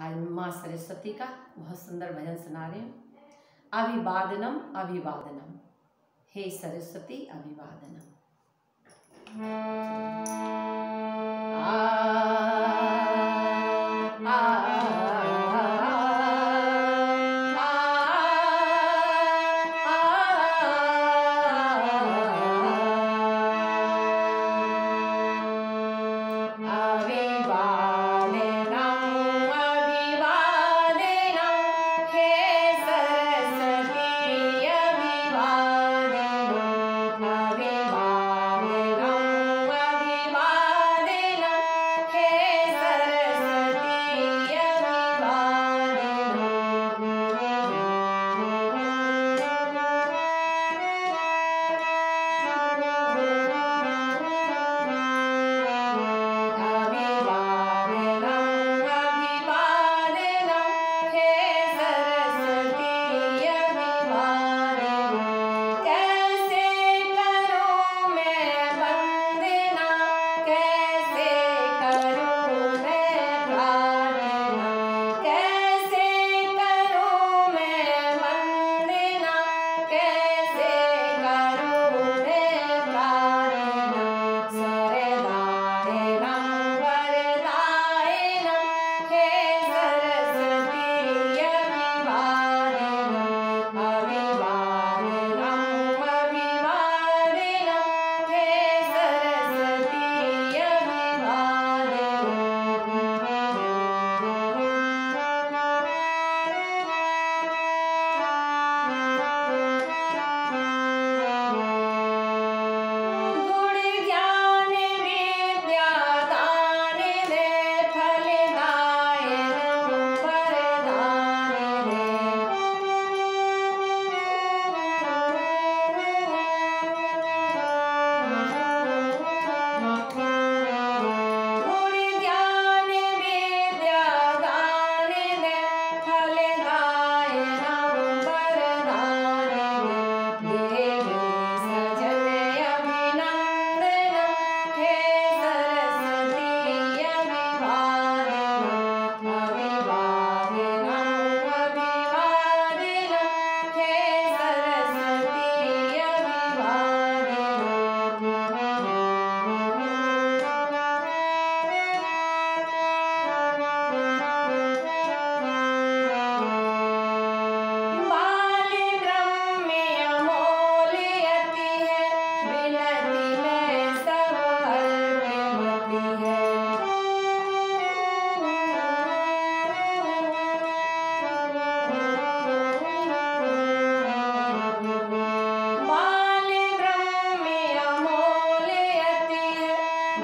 आज माँ सरस्वती का बहुत सुंदर भजन सुना रही हूँ। अभिवादनम अभिवादनम। हे सरस्वती, अभिवादनम।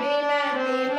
Lên đi